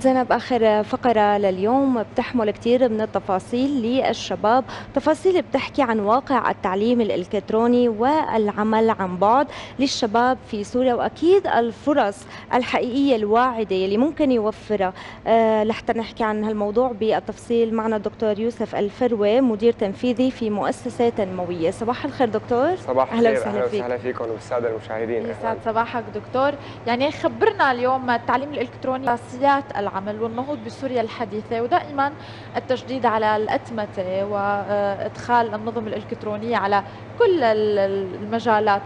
زينب آخر فقرة لليوم بتحمل كثير من التفاصيل للشباب تفاصيل بتحكي عن واقع التعليم الإلكتروني والعمل عن بعد للشباب في سوريا وأكيد الفرص الحقيقية الواعدة اللي ممكن يوفرها. أه لحتى نحكي عن هالموضوع بالتفصيل معنا الدكتور يوسف الفروي مدير تنفيذي في مؤسسة تنموية. صباح الخير دكتور. صباح أهلا الخير أهلا وسهلا فيكم وبالسادة المشاهدين. يسعد صباحك دكتور. يعني خبرنا اليوم التعليم الإلكتروني أساسيات العمل والنهوض بسوريا الحديثة ودائما التشديد على الأتمتة وإدخال النظم الإلكترونية على كل المجالات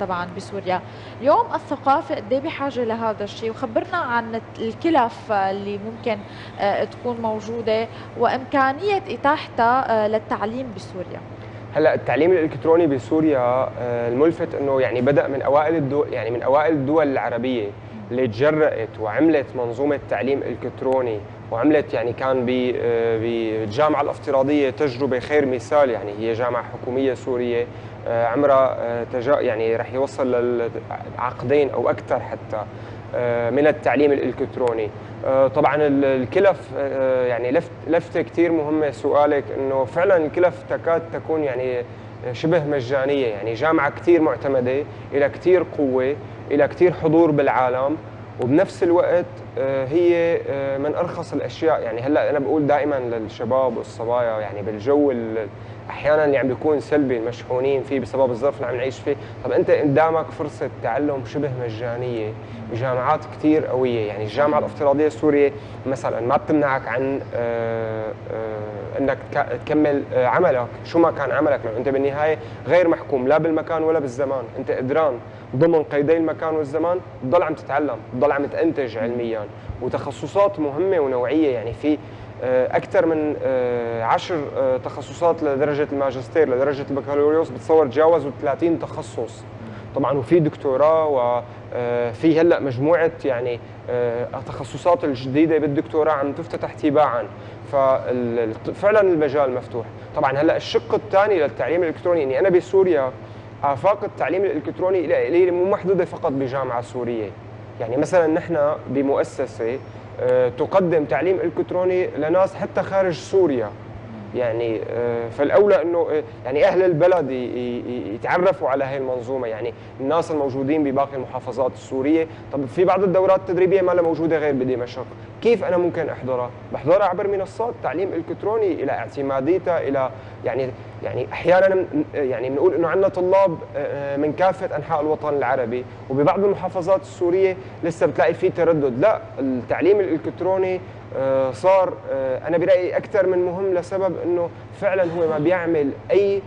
طبعا بسوريا. اليوم الثقافة قد إيه بحاجة لهذا الشيء؟ وخبرنا عن الكلف اللي ممكن آه، تكون موجودة وإمكانية إتاحتها آه، للتعليم بسوريا. هلأ التعليم الإلكتروني بسوريا آه، الملفت إنه يعني بدأ من أوائل الدول يعني من أوائل الدول العربية. اللي تجرأت وعملت منظومة تعليم إلكتروني وعملت يعني كان آه، بالجامعة الافتراضية تجربة خير مثال يعني هي جامعة حكومية سورية آه، عمرها تجا يعني رح يوصل لعقدين أو أكثر حتى من التعليم الإلكتروني. طبعا الكلف يعني لفت لفتة كثير مهمة. سؤالك إنه فعلا الكلف تكاد تكون يعني شبه مجانية يعني جامعة كثير معتمدة إلى كثير قوة إلى كثير حضور بالعالم وبنفس الوقت آه، هي آه، من أرخص الأشياء. يعني هلأ أنا بقول دائما للشباب والصبايا يعني بالجو أحيانا اللي عم بيكون سلبي المشحونين فيه بسبب الظرف اللي عم نعيش فيه. طب أنت قدامك فرصة تعلم شبه مجانية بجامعات كثير قوية. يعني الجامعة الأفتراضية السورية مثلا ما بتمنعك عن آه، انك تكمل آه، عملك. شو ما كان عملك لأنه انت بالنهاية غير محكوم لا بالمكان ولا بالزمان. انت قدران ضمن قيدي المكان والزمان تضل عم تتعلم تضل عم تنتج علميا. وتخصصات مهمة ونوعية يعني في أكثر من عشر تخصصات لدرجة الماجستير لدرجة البكالوريوس بتصور تجاوزوا 30 تخصص. طبعا وفي دكتوراه وفي آه، هلأ مجموعة يعني آه، التخصصات الجديدة بالدكتوراه عم تفتتح تباعا. ففعلا المجال مفتوح. طبعا هلأ الشق الثاني للتعليم الإلكتروني اني أنا بسوريا آفاق التعليم الإلكتروني الي مو محدودة فقط بجامعة سورية. يعني مثلا نحن بمؤسسة آه، تقدم تعليم إلكتروني لناس حتى خارج سوريا. يعني آه، فالأولى إنه آه، يعني أهل البلد يتعرفوا على هي المنظومة. يعني الناس الموجودين بباقي المحافظات السورية. طب في بعض الدورات التدريبية ما لها موجودة غير بدمشق. كيف أنا ممكن احضرها بحضرها عبر منصات تعليم إلكتروني إلى اعتماديتها إلى يعني يعني أحيانا يعني بنقول إنه عندنا طلاب آه، من كافة أنحاء الوطن العربي وببعض المحافظات السورية لسه بتلاقي في تردد. لا التعليم الإلكتروني آه، صار آه، أنا برأيي أكثر من مهم لسبب إنه فعلا هو ما بيعمل أي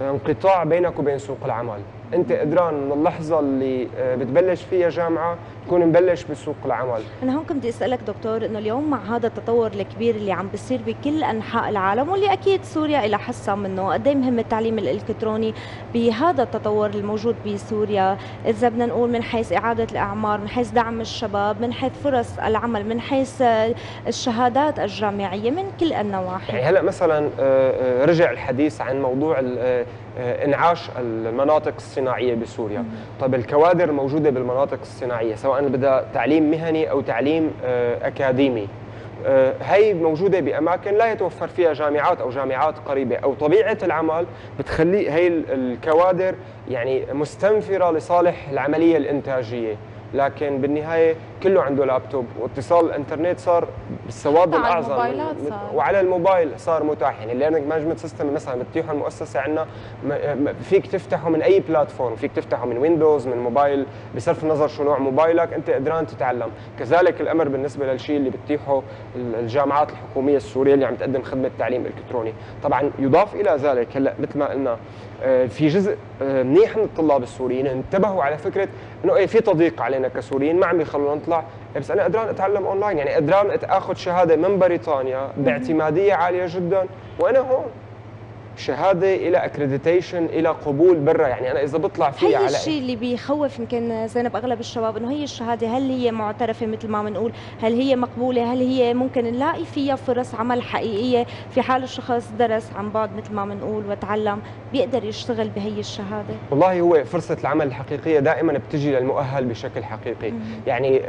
انقطاع بينك وبين سوق العمل. انت قدران من اللحظة اللي آه، بتبلش فيها جامعة تكون مبلش بسوق العمل. أنا هون كنت أسألك دكتور إنه اليوم مع هذا التطور الكبير اللي عم بيصير بكل أنحاء العالم واللي أكيد سوريا لها حصة منه قد إيه مهم التعليم الإلكتروني بهذا التطور الموجود بسوريا؟ إذا بدنا نقول من حيث إعادة الأعمار من حيث دعم الشباب من حيث فرص العمل من حيث الشهادات الجامعية من كل النواحي. يعني هلأ مثلا آه، آه، رجع الحديث عن موضوع انعاش المناطق الصناعية بسوريا. طيب الكوادر الموجوده بالمناطق الصناعية سواء بدها تعليم مهني أو تعليم آه، أكاديمي. آه، هي موجودة بأماكن لا يتوفر فيها جامعات أو جامعات قريبة أو طبيعة العمل بتخلي هي الكوادر يعني مستنفرة لصالح العملية الإنتاجية. لكن بالنهاية كله عنده لابتوب واتصال الانترنت صار بالسواد الأعظم. صار. وعلى الموبايل صار متاح. يعني ال learning management system مثلا بتتيحه المؤسسة عندنا فيك تفتحه من أي platform فيك تفتحه من ويندوز من موبايل بصرف النظر شو نوع موبايلك أنت قدران تتعلم. كذلك الأمر بالنسبة للشيء اللي بتتيحه الجامعات الحكومية السورية اللي عم تقدم خدمة تعليم إلكتروني. طبعا يضاف إلى ذلك هلأ مثل ما قلنا آه، في جزء آه، منيح من الطلاب السوريين انتبهوا على فكرة إنه إيه في تضييق علينا كسوريين ما عم يخلونا نطلع بس أنا قدران أتعلم أونلاين يعني قدران اخذ شهادة من بريطانيا باعتمادية عالية جدا وأنا هون. شهادة إلها accreditation إلها قبول برا. يعني أنا إذا بطلع فيها على هي الشيء اللي بيخوف يمكن زينب أغلب الشباب إنه هي الشهادة هل هي معترفة مثل ما بنقول؟ هل هي مقبولة؟ هل هي ممكن نلاقي فيها فرص عمل حقيقية في حال الشخص درس عن بعد مثل ما بنقول وتعلم بيقدر يشتغل بهي الشهادة؟ والله هو فرصة العمل الحقيقية دائما بتجي للمؤهل بشكل حقيقي. يعني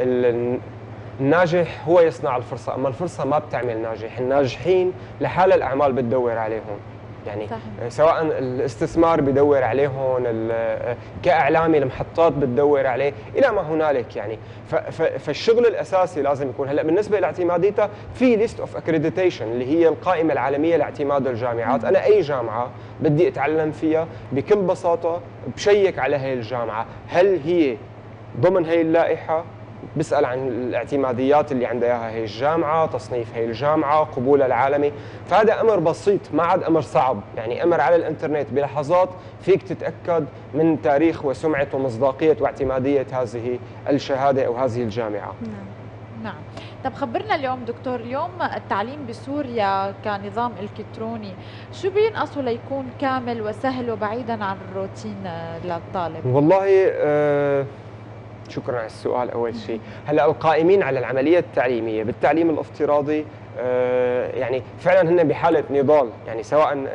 الناجح هو يصنع الفرصة أما الفرصة ما بتعمل ناجح. الناجحين لحال الأعمال بتدور عليهم. يعني صحيح. سواء الاستثمار بدور عليهم كإعلامي المحطات بتدور عليه إلى ما هنالك يعني. فالشغل الأساسي لازم يكون هلأ بالنسبة لاعتماديتها في list of accreditation اللي هي القائمة العالمية لاعتماد الجامعات. أنا أي جامعة بدي أتعلم فيها بكل بساطة بشيك على هي الجامعة. هل هي ضمن هي اللائحة؟ بسأل عن الاعتماديات اللي عندها إياها هي الجامعة، تصنيف هي الجامعة، قبولها العالمي، فهذا أمر بسيط ما عاد أمر صعب، يعني أمر على الإنترنت بلحظات فيك تتأكد من تاريخ وسمعه ومصداقية واعتمادية هذه الشهادة أو هذه الجامعة. نعم. نعم. طب خبرنا اليوم دكتور اليوم التعليم بسوريا كنظام إلكتروني شو بينقصه ليكون كامل وسهل وبعيدا عن الروتين للطالب والله أه شكرا على السؤال أول شيء. هلأ القائمين على العملية التعليمية بالتعليم الافتراضي آه، يعني فعلا هن بحالة نضال يعني سواء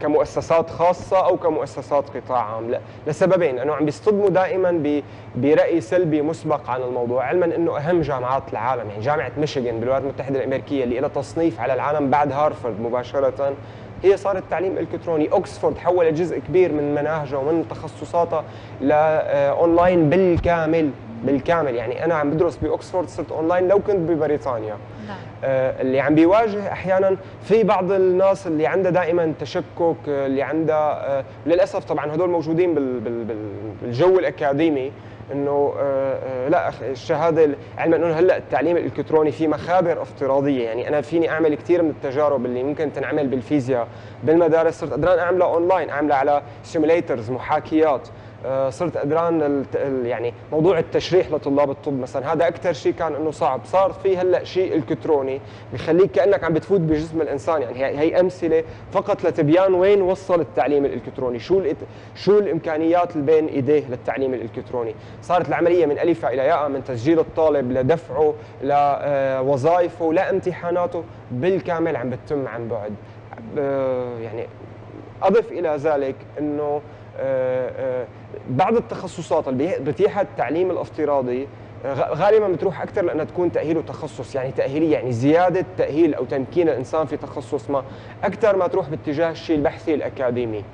كمؤسسات خاصة أو كمؤسسات قطاع عام. لسببين أنه عم بيصطدموا دائما برأي سلبي مسبق عن الموضوع علما إنه أهم جامعات العالم يعني جامعة ميشيغان بالولايات المتحدة الأمريكية اللي لها تصنيف على العالم بعد هارفرد مباشرة. هي صارت تعليم إلكتروني. اوكسفورد حولت جزء كبير من مناهجها ومن تخصصاتها لاونلاين آه، بالكامل بالكامل. يعني أنا عم بدرس باوكسفورد صرت أونلاين لو كنت ببريطانيا. نعم. آه اللي عم بيواجه أحيانا في بعض الناس اللي عندها دائما تشكك اللي عندها آه للأسف طبعا هدول موجودين بال بال بالجو الأكاديمي. إنه آه، آه، لا الشهادة علما إنه هلأ التعليم الإلكتروني في مخابر افتراضية. يعني أنا فيني أعمل كثير من التجارب اللي ممكن تنعمل بالفيزياء بالمدارس صرت قدران أعملها أونلاين أعملها على simulators محاكيات. صرت قدران يعني موضوع التشريح لطلاب الطب مثلا. هذا أكثر شيء كان إنه صعب. صار في هلأ شيء إلكتروني بخليك كأنك عم بتفوت بجسم الإنسان. يعني هي أمثلة فقط لتبيان وين وصل التعليم الإلكتروني. شو شو الإمكانيات اللي بين إيديه للتعليم الإلكتروني. صارت العملية من ألف إلى ياء من تسجيل الطالب لدفعه لوظائفه لامتحاناته. بالكامل عم بتتم عن بعد. آه، يعني أضف إلى ذلك إنه آه، آه، بعض التخصصات اللي بتيحها التعليم الافتراضي آه، غالبا بتروح أكثر لأنها تكون تأهيل وتخصص يعني تأهيلية يعني زيادة تأهيل أو تمكين الإنسان في تخصص ما أكثر ما تروح باتجاه الشيء البحثي الأكاديمي.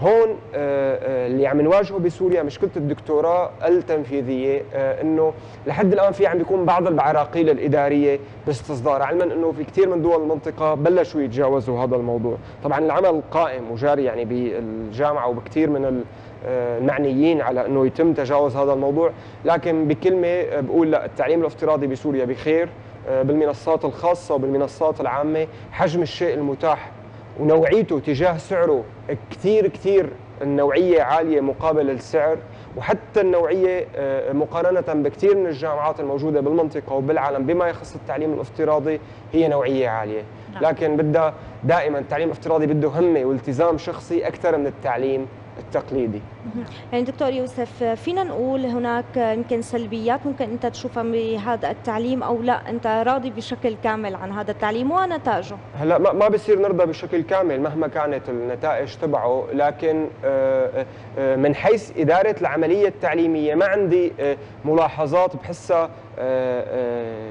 هون آه، آه، اللي عم نواجهه بسوريا مشكله الدكتوراه التنفيذية آه، إنه لحد الآن في عم بيكون بعض العراقيل الإدارية باستصدار علما إنه في كثير من دول المنطقة بلشوا يتجاوزوا هذا الموضوع. طبعا العمل قائم وجاري يعني بالجامعة وبكثير من المعنيين على إنه يتم تجاوز هذا الموضوع لكن بكلمة بقول لا التعليم الافتراضي بسوريا بخير بالمنصات الخاصة وبالمنصات العامة حجم الشيء المتاح ونوعيته تجاه سعره كثير كثير. النوعية عالية مقابل السعر وحتى النوعية آه، مقارنة بكثير من الجامعات الموجودة بالمنطقة وبالعالم بما يخص التعليم الافتراضي هي نوعية عالية. نعم. لكن بدها دائما التعليم الافتراضي بده همة والتزام شخصي أكثر من التعليم. التقليدي. يعني دكتور يوسف فينا نقول هناك يمكن سلبيات ممكن أنت تشوفها بهذا التعليم أو لا؟ أنت راضي بشكل كامل عن هذا التعليم ونتائجه هلا ما ما بصير نرضى بشكل كامل مهما كانت النتائج تبعه لكن آه، آه، من حيث إدارة العملية التعليمية ما عندي آه، ملاحظات بحسها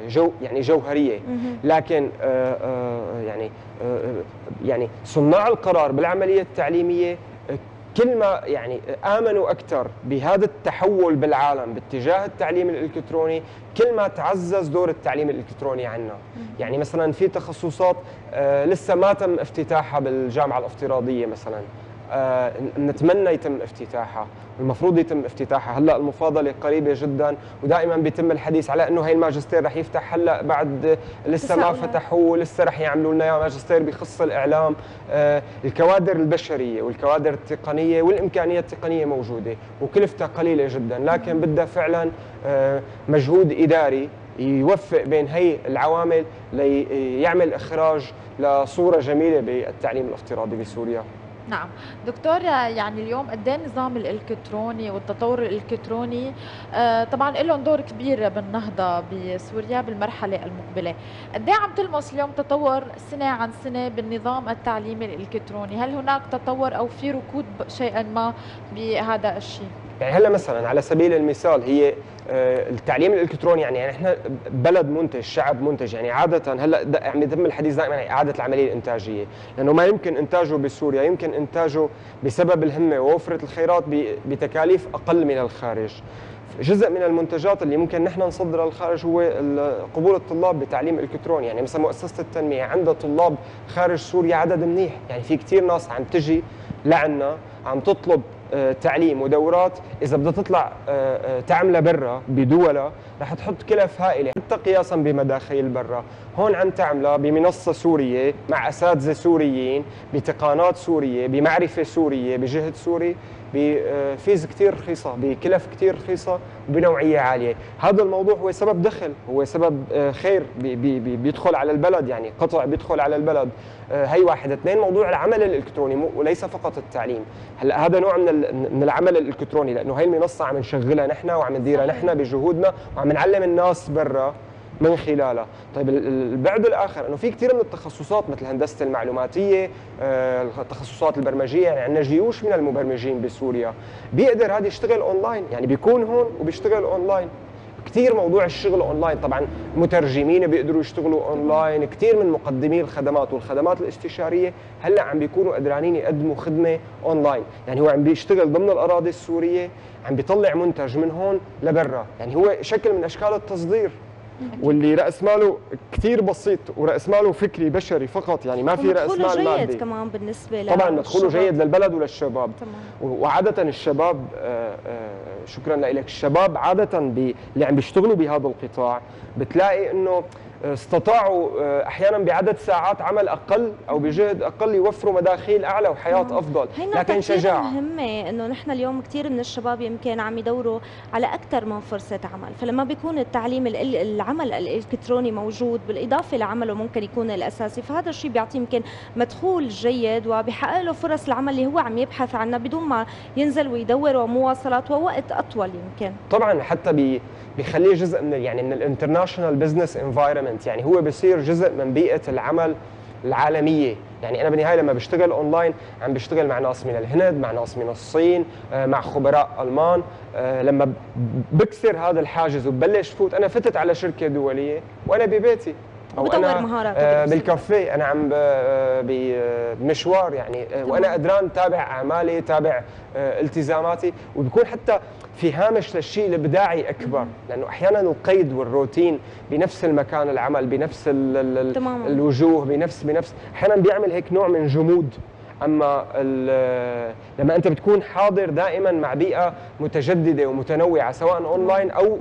جو يعني جوهرية. لكن يعني يعني صناع القرار بالعملية التعليمية كل ما يعني آمنوا أكثر بهذا التحول بالعالم باتجاه التعليم الإلكتروني كل ما تعزز دور التعليم الإلكتروني عنا. يعني مثلا في تخصصات آه لسه ما تم افتتاحها بالجامعة الافتراضية مثلا. نتمنى يتم افتتاحها. المفروض يتم افتتاحها. هلا المفاضلة قريبة جدا ودائما بيتم الحديث على إنه هي الماجستير رح يفتح. هلا بعد لسه ما فتحوه لسه رح يعملوا لنا ماجستير بخص الإعلام. آه الكوادر البشرية والكوادر التقنية والإمكانيات التقنية موجودة وكلفتها قليلة جدا. لكن بدها فعلا آه مجهود إداري يوفق بين هي العوامل ليعمل إخراج لصورة جميلة بالتعليم الافتراضي بسوريا. نعم. دكتور يعني اليوم قد إيه النظام الإلكتروني والتطور الإلكتروني؟ آه طبعا لهم دور كبير بالنهضة بسوريا بالمرحلة المقبلة. قد إيه عم تلمس اليوم تطور سنة عن سنة بالنظام التعليمي الإلكتروني؟ هل هناك تطور أو في ركود شيئا ما بهذا الشيء؟ يعني هلا مثلا على سبيل المثال هي آه، التعليم الإلكتروني يعني, يعني إحنا بلد منتج شعب منتج يعني عاده هلا يعني يتم الحديث دائما عن اعاده العملية الإنتاجية لأنه ما يمكن إنتاجه بسوريا يمكن إنتاجه بسبب الهمة ووفرة الخيرات بتكاليف أقل من الخارج. جزء من المنتجات اللي ممكن نحن نصدرها للخارج هو قبول الطلاب بتعليم إلكتروني يعني مثلا مؤسسة التنمية عندها طلاب خارج سوريا عدد منيح يعني في كثير ناس عم تجي لعنا عم تطلب تعليم ودورات إذا بدها تطلع آه، آه، تعملها برا بدولها رح تحط كلف هائله حتى قياسا بمداخيل برا. هون عم تعملها بمنصة سورية مع أساتذة سوريين بتقانات سورية بمعرفة سورية بجهد سوري بفيز كثير رخيصة بكلف كثير رخيصة وبنوعيه عالية. هذا الموضوع هو سبب دخل هو سبب خير بي بي بيدخل على البلد يعني قطع بيدخل على البلد. هي واحد اثنين موضوع العمل الإلكتروني وليس فقط التعليم. هلأ هذا نوع من من العمل الإلكتروني لأنه هي المنصة عم نشغلها نحن وعم نديرها نحن بجهودنا وعم نعلم الناس برا من خلالها طيب البعد الآخر إنه في كثير من التخصصات مثل هندسه المعلوماتية آه، التخصصات البرمجية يعني عندنا جيوش من المبرمجين بسوريا. بيقدر هذا يشتغل أونلاين؟ يعني بيكون هون وبيشتغل أونلاين. كثير موضوع الشغل اونلاين طبعا مترجمين بيقدروا يشتغلوا اونلاين كثير من مقدمي الخدمات والخدمات الاستشارية هلأ عم بيكونوا قدرانين يقدموا خدمة اونلاين يعني هو عم بيشتغل ضمن الأراضي السورية عم بيطلع منتج من هون لبرا. يعني هو شكل من أشكال التصدير. واللي رأس ماله كثير بسيط ورأس ماله فكري بشري فقط يعني ما في رأس مال مادي. جيد كمان بالنسبة طبعا مدخوله جيد للبلد وللشباب. تمام. وعادة الشباب آه، آه، شكرا لك. الشباب عادة اللي عم بيشتغلوا بهذا القطاع بتلاقي إنه استطاعوا آه، أحيانا بعدد ساعات عمل أقل أو بجهد أقل يوفروا مداخيل أعلى وحياة مم. أفضل. لكن شجاعة. مهمة إنه نحن اليوم كثير من الشباب يمكن عم يدوروا على أكثر من فرصة عمل. فلما بيكون التعليم العمل الإلكتروني موجود بالإضافة لعمله ممكن يكون الأساسي. فهذا الشيء بيعطيه يمكن مدخول جيد وبيحقق له فرص العمل اللي هو عم يبحث عنها بدون ما ينزل ويدور ومواصلات ووقت أطول يمكن. طبعا حتى بي بيخليه جزء من يعني من ال international business environment يعني هو بصير جزء من بيئة العمل العالمية. يعني أنا بالنهاية لما بشتغل اونلاين عم بشتغل مع ناس من الهند مع ناس من الصين آه، مع خبراء ألمان. آه، لما بكسر هذا الحاجز وببلش فوت أنا فتت على شركة دولية وأنا ببيتي. أو أنا مهارات آه بالكافيه أنا عم آه، بمشوار يعني وأنا قدران تابع أعمالي تابع التزاماتي وبكون حتى في هامش للشيء الإبداعي أكبر. لأنه أحيانا القيد والروتين بنفس المكان العمل بنفس ال ال الوجوه بنفس بنفس. أحيانا بيعمل هيك نوع من جمود. أما لما أنت بتكون حاضر دائما مع بيئة متجددة ومتنوعة سواء اونلاين أو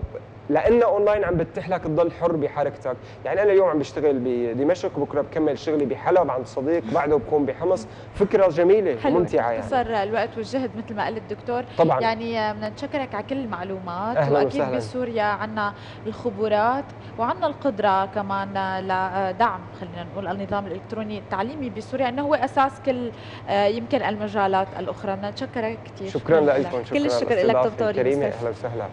لأنه أونلاين عم بتتيح لك تضل حر بحركتك. يعني أنا اليوم عم بشتغل بدمشق بكرة بكمل شغلي بحلب عند صديق بعده بكون بحمص. فكرة جميلة حلو. ممتعة يعني. صار الوقت والجهد مثل ما قال الدكتور. طبعا. يعني بدنا نشكرك على كل المعلومات. أهلا وأكيد وسهلا. بسوريا عندنا الخبرات وعندنا القدرة كمان لدعم خلينا نقول النظام الإلكتروني التعليمي بسوريا إنه هو أساس كل آه، يمكن المجالات الأخرى. بدنا نشكرك كثير شكرا لكم شكرا كل الشكر لك دكتور كريمه أهلا وسهلا.